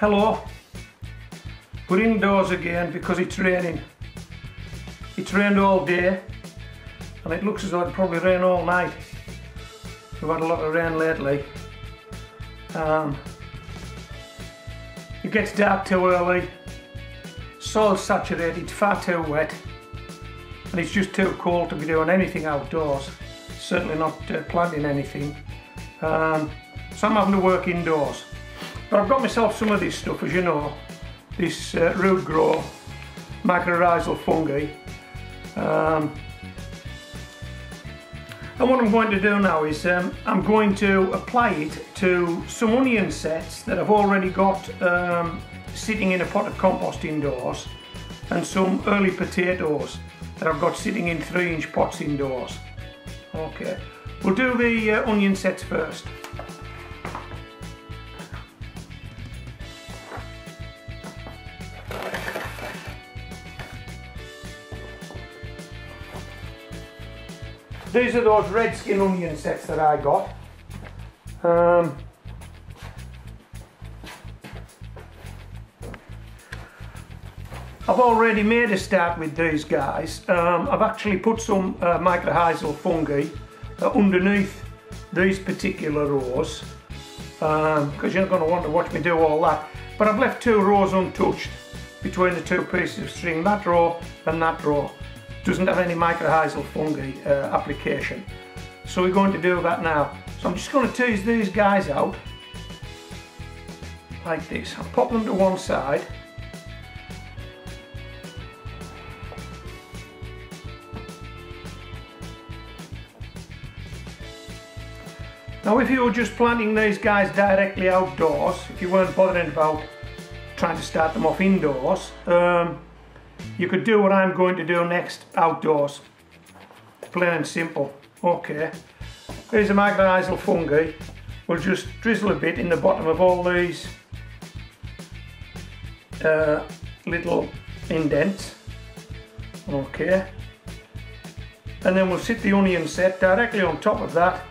Hello. We're indoors again because it's raining. It's rained all day and it looks as though it'll probably rain all night. We've had a lot of rain lately. Um, it gets dark too early, soil saturated, it's far too wet and it's just too cold to be doing anything outdoors. Certainly not uh, planting anything. Um, so I'm having to work indoors. But I've got myself some of this stuff, as you know, this uh, Rootgrow mycorrhizal fungi. Um, and what I'm going to do now is um, I'm going to apply it to some onion sets that I've already got um, sitting in a pot of compost indoors and some early potatoes that I've got sitting in three inch pots indoors. Okay, we'll do the uh, onion sets first. These are those red skin onion sets that I got. Um, I've already made a start with these guys. Um, I've actually put some uh, mycorrhizal fungi uh, underneath these particular rows because um, you're not going to want to watch me do all that. But I've left two rows untouched between the two pieces of string, that row and that row doesn't have any mycorrhizal fungi uh, application. So we're going to do that now. So I'm just going to tease these guys out like this. I'll pop them to one side. Now if you were just planting these guys directly outdoors, if you weren't bothering about trying to start them off indoors, um, you could do what I'm going to do next outdoors. Plain and simple. Okay. Here's a mycorrhizal fungi. We'll just drizzle a bit in the bottom of all these uh, little indents. Okay. And then we'll sit the onion set directly on top of that.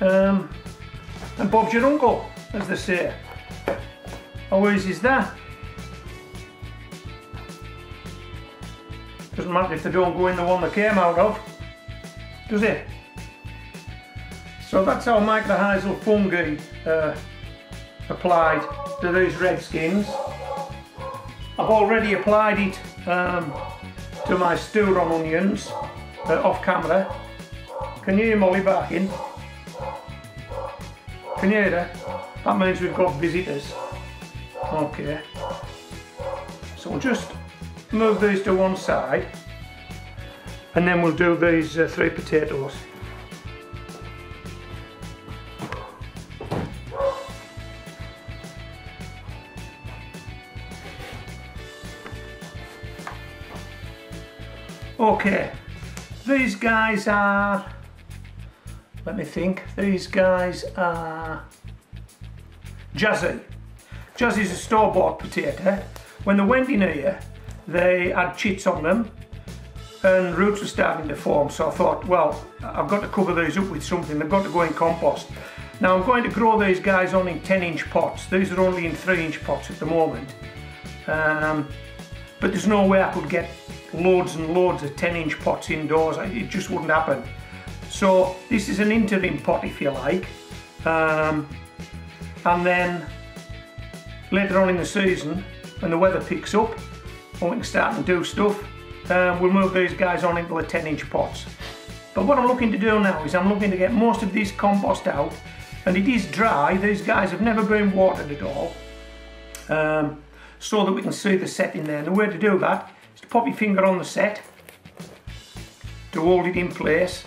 Um, and Bob's your uncle, as they say. How easy is that? Doesn't matter if they don't go in the one they came out of, does it? So that's how mycorrhizal fungi uh, applied to these red skins. I've already applied it um, to my Sturon onions uh, off camera. Can you hear Molly barking? Can you hear her? That means we've got visitors. Okay. So just move these to one side and then we'll do these uh, three potatoes. Okay, these guys are, let me think, these guys are Jazzy. Jazzy's a store-bought potato. When they went in here, they had chits on them and roots were starting to form so I thought well I've got to cover these up with something. They've got to go in compost. Now I'm going to grow these guys on in 10 inch pots. These are only in 3 inch pots at the moment. Um, but there's no way I could get loads and loads of 10 inch pots indoors. It just wouldn't happen. So this is an interim pot if you like. Um, and then later on in the season when the weather picks up we can start and do stuff, um, we'll move these guys on into the 10 inch pots. But what I'm looking to do now is I'm looking to get most of this compost out and it is dry, these guys have never been watered at all um, so that we can see the set in there. And the way to do that is to pop your finger on the set to hold it in place.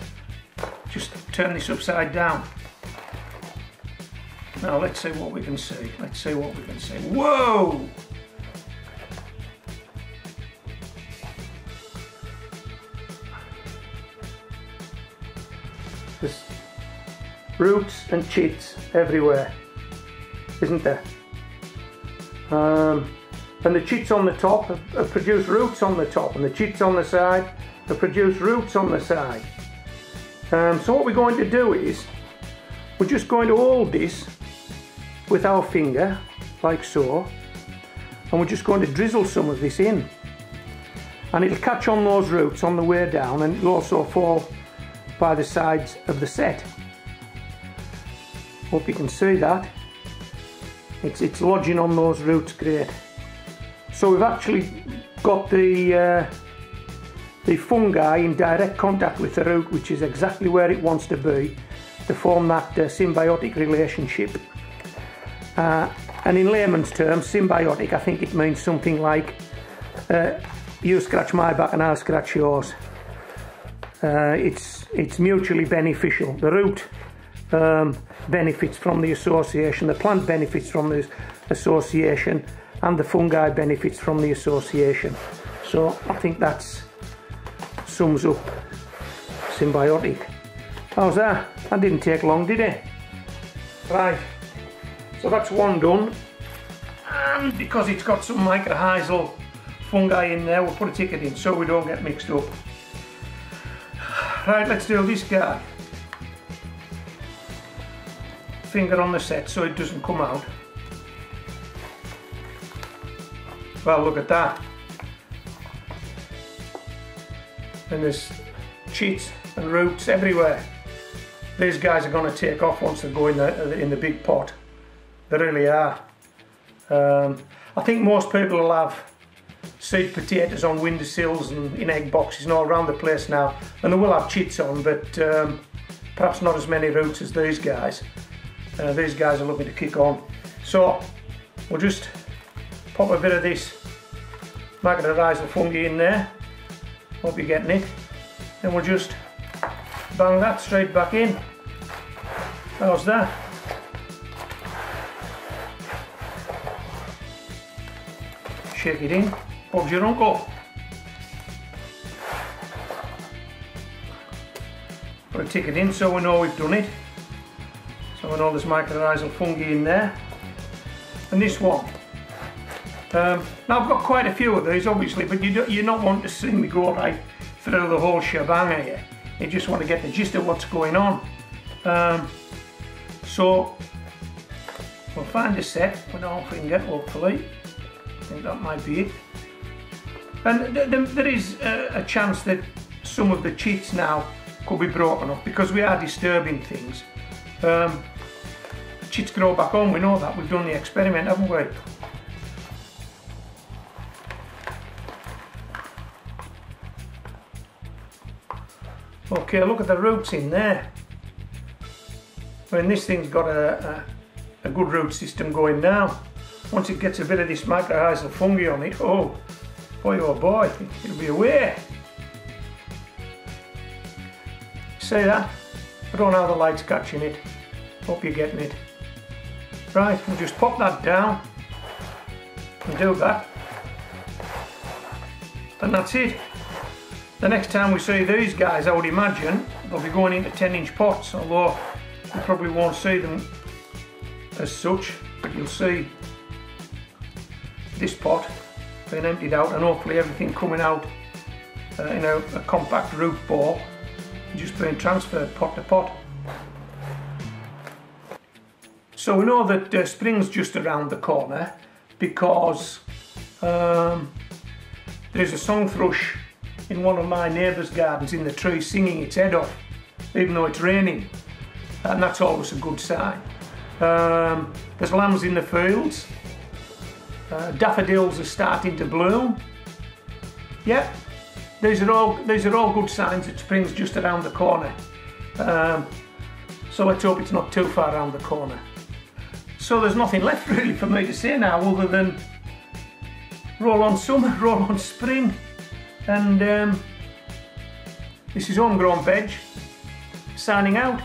Just turn this upside down. Now let's see what we can see. Let's see what we can see. Whoa! There's roots and chits everywhere, isn't there? Um, and the chits on the top have, produced roots on the top, and the chits on the side have produced roots on the side. Um, so what we're going to do is, we're just going to hold this with our finger like so and we're just going to drizzle some of this in and it'll catch on those roots on the way down and it'll also fall by the sides of the set. Hope you can see that. It's, it's lodging on those roots great. So we've actually got the uh, the fungi in direct contact with the root which is exactly where it wants to be to form that uh, symbiotic relationship. Uh, and in layman's terms symbiotic I think it means something like uh, you scratch my back and I'll scratch yours uh, it's it's mutually beneficial the root um, benefits from the association the plant benefits from the association and the fungi benefits from the association so I think that's sums up symbiotic. How's that? That didn't take long, did it? Right, so that's one done. And because it's got some mycorrhizal fungi in there, we'll put a ticket in so we don't get mixed up. Right, let's do this guy. Finger on the set so it doesn't come out. Well, look at that. and there's chits and roots everywhere. These guys are going to take off once they go in the, in the big pot. They really are. Um, I think most people will have seed potatoes on windowsills and in egg boxes and all around the place now and they will have chits on but um, perhaps not as many roots as these guys. Uh, these guys are looking to kick on. So we'll just pop a bit of this mycorrhizal fungi in there Hope you're getting it. Then we'll just bang that straight back in. How's that? Shake it in. Uncle. Put a ticket in so we know we've done it. So we know there's mycorrhizal fungi in there. And this one, um, now I've got quite a few of these obviously, but you you're not wanting to see me go right through the whole shebang here. You just want to get the gist of what's going on. Um, so we'll find a set with our finger hopefully. I think that might be it. And th th there is a, a chance that some of the chits now could be broken off because we are disturbing things. Um, chits grow back on, we know that, we've done the experiment haven't we? Okay, look at the roots in there. I mean, this thing's got a, a, a good root system going now. Once it gets a bit of this mycorrhizal fungi on it, oh, boy oh boy, it'll be away. See that? I don't know how the light's catching it. Hope you're getting it. Right, we'll just pop that down and do that. And that's it. The next time we see these guys, I would imagine, they'll be going into 10 inch pots, although you probably won't see them as such, but you'll see this pot being emptied out and hopefully everything coming out uh, in a, a compact root ball just being transferred pot to pot. So we know that uh, spring's just around the corner because um, there's a song thrush in one of my neighbour's gardens in the tree singing its head off, even though it's raining. And that's always a good sign. Um, there's lambs in the fields. Uh, daffodils are starting to bloom. Yeah, these are all these are all good signs that spring's just around the corner. Um, so let's hope it's not too far around the corner. So there's nothing left really for me to say now other than roll on summer, roll on spring. And um, this is Homegrown Veg, signing out.